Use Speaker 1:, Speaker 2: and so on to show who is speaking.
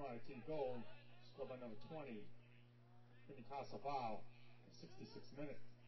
Speaker 1: Team goal, scored by number 20, Vinny Casavao, 66 minutes.